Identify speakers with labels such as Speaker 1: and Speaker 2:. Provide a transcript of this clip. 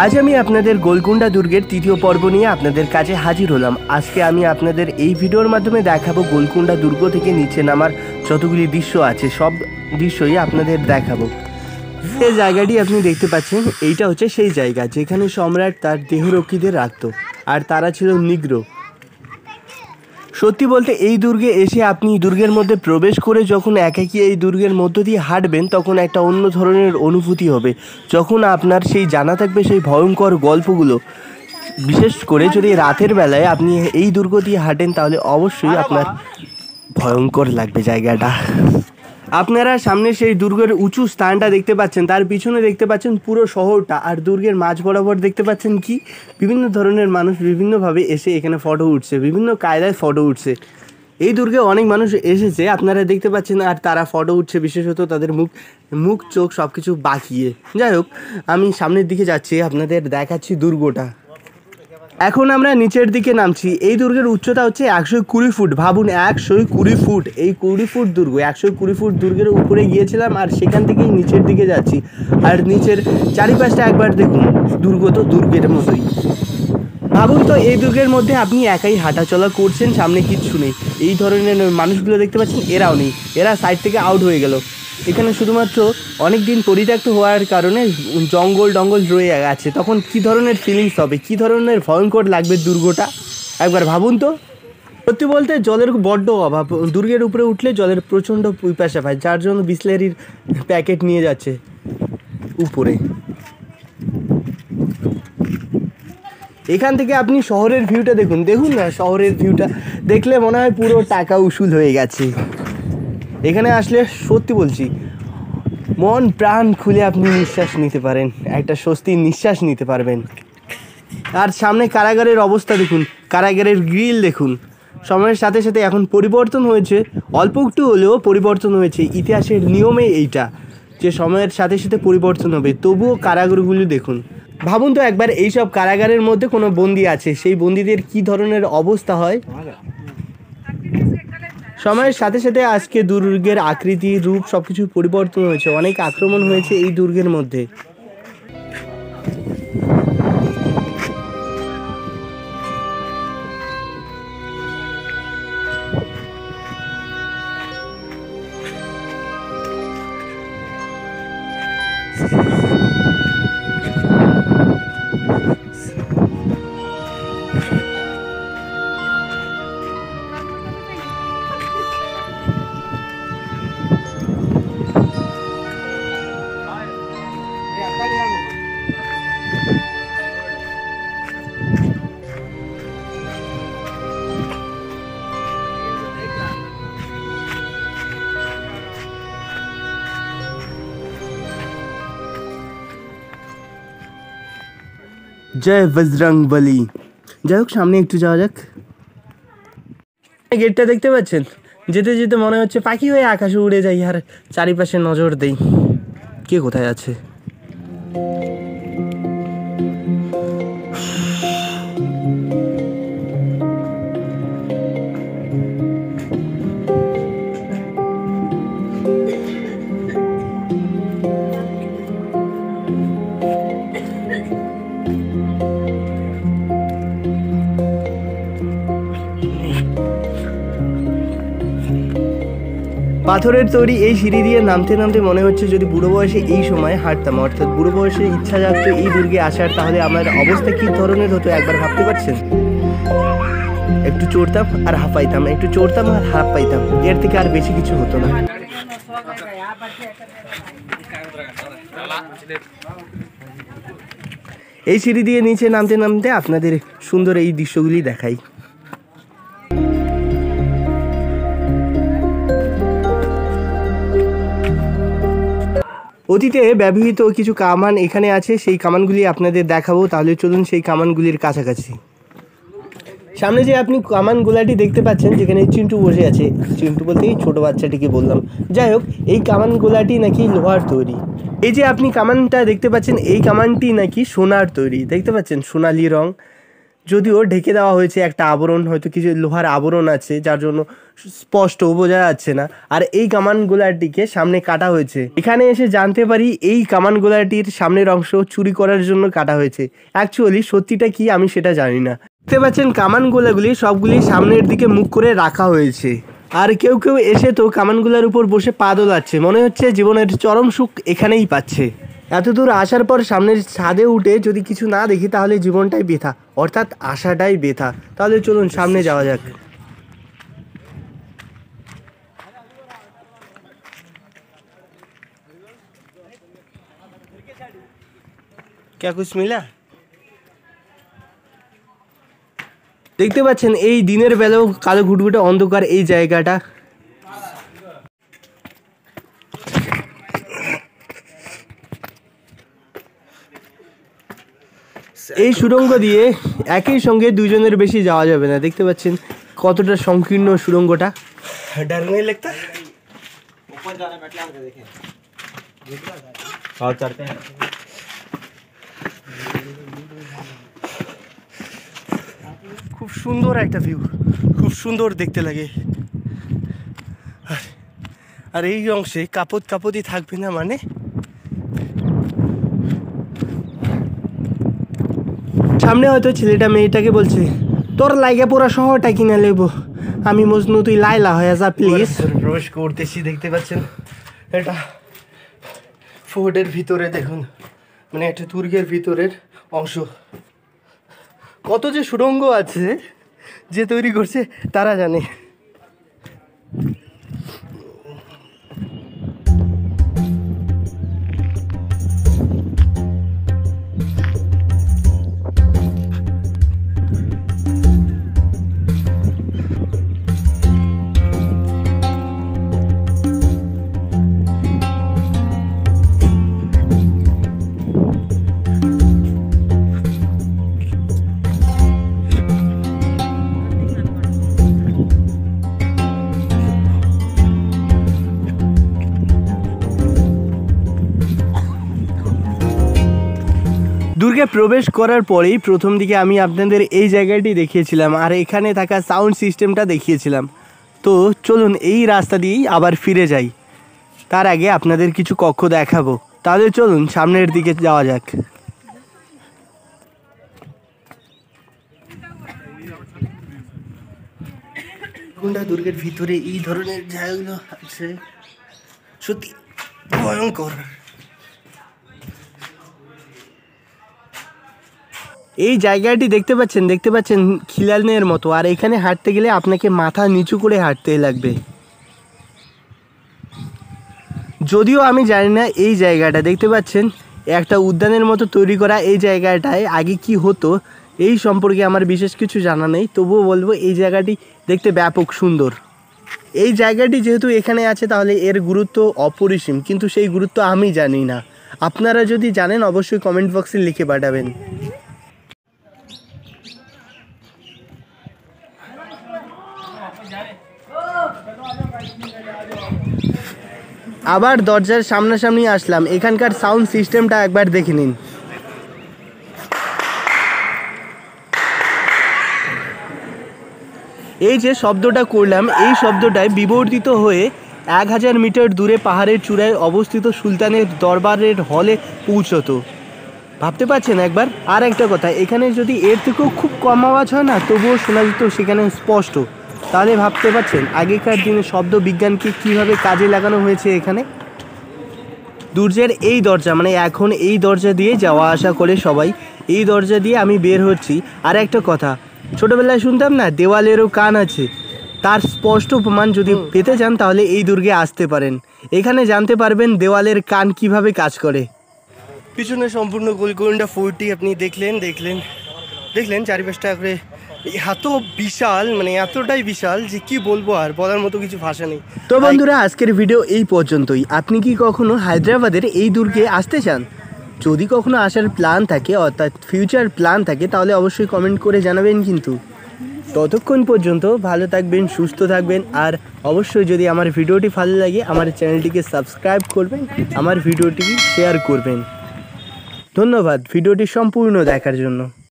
Speaker 1: আজ আমি আপনাদের গোলকুন্ডা দুর্গের তৃতীয় পর্ব নিয়ে আপনাদের কাছে হাজির হলাম। আজকে আমি আপনাদের এই ভিডিওর মাধ্যমে দেখাবো গোলকুন্ডা দুর্গ থেকে নিচে নামার যতগুলি দৃশ্য আছে, সব দৃশ্যই আপনাদের দেখাবো। যে জায়গাটি আপনি দেখতে পাচ্ছেন, এইটা হচ্ছে সেই জায়গা যেখানে সম্রাট তার দেহরক্ষীদের রাখত, আর তারা ছিল নিগ্র সত্যি বলতে এই দুর্গে এসে আপনি দুর্গের মধ্যে প্রবেশ করে যখন একাকি এই দুর্গের মধ্য দিয়ে হাঁটবেন, তখন একটা অন্য ধরনের অনুভূতি হবে। যখন আপনার সেই জানা থাকবে সেই ভয়ঙ্কর গল্পগুলো। বিশেষ করে যদি রাতের বেলায় আপনি এই দুর্গ দিয়ে হাঁটেন, তাহলে অবশ্যই আপনার ভয়ঙ্কর লাগবে জায়গাটা। আপনারা সামনে সেই দুর্গের উঁচু স্থানটা দেখতে পাচ্ছেন, তার পিছনে দেখতে পাচ্ছেন পুরো শহরটা। আর দুর্গের মাঝ বরাবর দেখতে পাচ্ছেন কি? বিভিন্ন ধরনের মানুষ বিভিন্নভাবে এসে এখানে ফটো উঠছে, বিভিন্ন কায়দায় ফটো উঠছে। এই দুর্গে অনেক মানুষ এসেছে, আপনারা দেখতে পাচ্ছেন আর তারা ফটো উঠছে, বিশেষত তাদের মুখ মুখ, চোখ সব কিছু বাঁকিয়ে। যাই হোক, আমি সামনের দিকে যাচ্ছি, আপনাদের দেখাচ্ছি দুর্গটা। এখন আমরা নিচের দিকে নামছি। এই দুর্গের উচ্চতা হচ্ছে একশো কুড়ি ফুট। ভাবুন, একশো কুড়ি ফুট। এই কুড়ি ফুট দুর্গ, একশো কুড়ি ফুট দুর্গের উপরে গিয়েছিলাম আর সেখান থেকেই নিচের দিকে যাচ্ছি। আর নিচের চারিপাশটা একবার দেখুন, দুর্গ তো দুর্গের মতোই। ভাবুন তো, এই দুর্গের মধ্যে আপনি একাই হাঁটাচলা করছেন, সামনে কিচ্ছু নেই। এই ধরনের মানুষগুলো দেখতে পাচ্ছেন, এরাও নেই। এরা সাইড থেকে আউট হয়ে গেল। এখানে শুধুমাত্র অনেক দিন পরিত্যক্ত হওয়ার কারণে জঙ্গল টঙ্গল রয়ে গেছে। তখন কি ধরনের ফিলিংস হবে? কি ধরনের ভয়ঙ্কর লাগবে দুর্গটা? একবার ভাবুন তো। সত্যি বলতে জলের বড্ড অভাব। দুর্গের উপরে উঠলে জলের প্রচণ্ড পিপাসা পায়, যার জন্য বিসলারির প্যাকেট নিয়ে যাচ্ছে উপরে। এখান থেকে আপনি শহরের ভিউটা দেখুন। দেখুন না শহরের ভিউটা দেখলে মনে হয় পুরো টাকা উসুল হয়ে গেছে। এখানে আসলে সত্যি বলছি, মন প্রাণ খুলে আপনি নিঃশ্বাস নিতে পারেন, একটা স্বস্তির নিঃশ্বাস নিতে পারবেন। আর সামনে কারাগারের অবস্থা দেখুন, কারাগারের গ্রিল দেখুন। সময়ের সাথে সাথে এখন পরিবর্তন হয়েছে, অল্প একটু হলেও পরিবর্তন হয়েছে, ইতিহাসের নিয়মে এইটা, যে সময়ের সাথে সাথে পরিবর্তন হবে, তবুও কারাগারগুলি দেখুন। ভাবুন তো একবার এইসব কারাগারের মধ্যে কোনো বন্দি আছে, সেই বন্দিদের কি ধরনের অবস্থা হয়? সময়ের সাথে সাথে আজকে দুর্গের আকৃতি, রূপ সব কিছু পরিবর্তন হয়েছে। অনেক আক্রমণ হয়েছে এই দুর্গের মধ্যে। জয় বজরং বলি যাই হোক সামনে একটু যাওয়া যাক গেটটা দেখতে পাচ্ছেন? যেতে যেতে মনে হচ্ছে পাখি হয়ে আকাশে উড়ে যাই, আর চারিপাশে নজর দেই। কে কোথায় আছে? পাথরের তৈরি এই সিঁড়ি দিয়ে নামতে নামতে মনে হচ্ছে যদি বুড়ো বয়সে এই সময় হাঁটতাম। অর্থাৎ বুড়ো বয়সে ইচ্ছা জাগতো এই দুর্গে আসার, তাহলে আমার অবস্থা কি ধরনের হতো একবার ভাবতে পারছেন? একটু চড়তাম আর হাঁপাইতাম, একটু চড়তাম আর হাঁপ পাইতাম এর থেকে আর বেশি কিছু হতো না। এই সিঁড়ি দিয়ে নিচে নামতে নামতে আপনাদের সুন্দর এই দৃশ্যগুলি দেখাই। অতীতে ব্যবহৃত কিছু কামান এখানে আছে, সেই কামানগুলি আপনাদের দেখাবো। তাহলে চলুন সেই কামানগুলির কাছাকাছি। সামনে যে আপনি কামান গোলাটি দেখতে পাচ্ছেন, যেখানে চিন্টু বসে আছে। চিন্টু বলতে এই ছোটো বাচ্চাটিকে বললাম। যাই হোক, এই কামান গোলাটি নাকি লোহার তৈরি। এই যে আপনি কামানটা দেখতে পাচ্ছেন, এই কামানটি নাকি সোনার তৈরি। দেখতে পাচ্ছেন, সোনালি রং। যদিও ঢেকে দেওয়া হয়েছে একটা আবরণ, হয়তো কিছু লোহার আবরণ আছে, যার জন্য স্পষ্ট বোঝা যাচ্ছে না। আর এই কামানগুলাটিকে সামনে কাটা হয়েছে। এখানে এসে জানতে পারি এই কামানগুলাটির সামনের অংশ চুরি করার জন্য কাটা হয়েছে। অ্যাকচুয়ালি সত্যিটা কি আমি সেটা জানি না। দেখতে পাচ্ছেন কামানগুলাগুলি সবগুলি সামনের দিকে মুখ করে রাখা হয়েছে। আর কেউ কেউ এসে তো কামানগুলার উপর বসে পা দোলাচ্ছে। মনে হচ্ছে জীবনের চরম সুখ এখানেই পাচ্ছে। এত দূর আসার পর সামনের ছাদে উঠে যদি কিছু না দেখি, তাহলে জীবনটাই বেথা। অর্থাৎ আশাটাই বেথা তাহলে চলুন সামনে যাওয়া যাক क्या कुछ मिला দেখতে পাচ্ছেন এই দিনের বেলাও কালো ঘুটঘুটে অন্ধকার এই জায়গাটা এই সুড়ঙ্গ দিয়ে একই সঙ্গে দুজনের বেশি যাওয়া যাবে না দেখতে পাচ্ছেন কতটা সংকীর্ণ সুড়ঙ্গটা ডর নেই লাগতা
Speaker 2: ऊपर जाना बैठ के देखें और चढ़ते हैं
Speaker 1: খুব সুন্দর একটা ভিউ খুব সুন্দর দেখতে লাগে আর আর এই অংশে কাপত কাপতই থাকবে না মানে সামনে হয়তো ছেলেটা মেয়েটাকে বলছে, তোর লাইগা পুরো শহরটা কিনে লেব? আমি মজনু, তুই লাইলা হয়ে যা প্লিজ প্রবেশ করতেছি, দেখতে পাচ্ছেন? এটা ফোর্টের ভিতরে, দেখুন। মানে একটা দুর্গের ভিতরের অংশ। কত যে সুড়ঙ্গ আছে যে তৈরি করছে, তারা জানে। দুর্গে প্রবেশ করার পরেই প্রথম দিকে আমি আপনাদের এই জায়গাটি দেখিয়েছিলাম আর এখানে থাকা সাউন্ড সিস্টেমটা দেখিয়েছিলাম। তো চলুন এই রাস্তা দিয়েই আবার ফিরে যাই। তার আগে আপনাদের কিছু কক্ষ দেখাবো। তাহলে চলুন সামনের দিকে যাওয়া যাক। গুন্ডা দুর্গের ভিতরে এই ধরনের জায়গাগুলো আছে? সত্যি ভয়ঙ্কর। এই জায়গাটি দেখতে পাচ্ছেন দেখতে পাচ্ছেন খিলানের মতো। আর এখানে হাঁটতে গেলে আপনাকে মাথা নিচু করে হাঁটতে লাগবে। যদিও আমি জানি না এই জায়গাটা, দেখতে পাচ্ছেন? একটা উদ্যানের মতো তৈরি করা এই জায়গাটায় আগে কি হতো, এই সম্পর্কে আমার বিশেষ কিছু জানা নেই। তবুও বলব, এই জায়গাটি দেখতে ব্যাপক সুন্দর। এই জায়গাটি যেহেতু এখানে আছে, তাহলে এর গুরুত্ব অপরিসীম। কিন্তু সেই গুরুত্ব আমি জানি না। আপনারা যদি জানেন, অবশ্যই কমেন্ট বক্সে লিখে পাঠাবেন। আবার দরজার সামনাসামনি আসলাম। এখানকার সাউন্ড সিস্টেমটা একবার দেখে নিন। এই যে শব্দটা করলাম, এই শব্দটায় বিবর্তিত হয়ে এক হাজার মিটার দূরে পাহাড়ের চূড়ায় অবস্থিত সুলতানের দরবারের হলে পৌঁছতো। ভাবতে পারছেন একবার? আর একটা কথা, এখানে যদি এর থেকেও খুব কম আওয়াজ হয় না, তবুও শোনা যেত সেখানে স্পষ্ট। তাহলে ভাবতে পারছেন আগেকার দিনে শব্দ বিজ্ঞানকে কীভাবে কাজে লাগানো হয়েছে এখানে? দুর্যের এই দরজা মানে এখন এই দরজা দিয়ে যাওয়া আসা করে সবাই এই দরজা দিয়ে আমি বের হচ্ছি। আর একটা কথা ছোটবেলায় শুনতাম না দেওয়ালেরও কান আছে। তার স্পষ্ট প্রমাণ যদি পেতে চান তাহলে এই দুর্গে আসতে পারেন। এখানে জানতে পারবেন দেওয়ালের কান কীভাবে কাজ করে। পিছনে সম্পূর্ণ গোলকোন্ডা ফোর্টটি আপনি দেখলেন দেখলেন দেখলেন চারিপাশটা করে এত বিশাল মানে এতটাই বিশাল যে কি বলব আর বলার মতো কিছু ভাষা নেই। তো বন্ধুরা আজকের ভিডিও এই পর্যন্তই। আপনি কি কখনো হায়দ্রাবাদের এই দুর্গে আসতে চান? যদি কখনো আসার প্ল্যান থাকে অর্থাৎ ফিউচার প্ল্যান থাকে তাহলে অবশ্যই কমেন্ট করে জানাবেন কিন্তু। ততক্ষণ পর্যন্ত ভালো থাকবেন সুস্থ থাকবেন আর অবশ্যই যদি আমার ভিডিওটি ভালো লাগে আমার চ্যানেলটিকে সাবস্ক্রাইব করবেন আমার ভিডিওটি শেয়ার করবেন। ধন্যবাদ ভিডিওটি সম্পূর্ণ দেখার জন্য।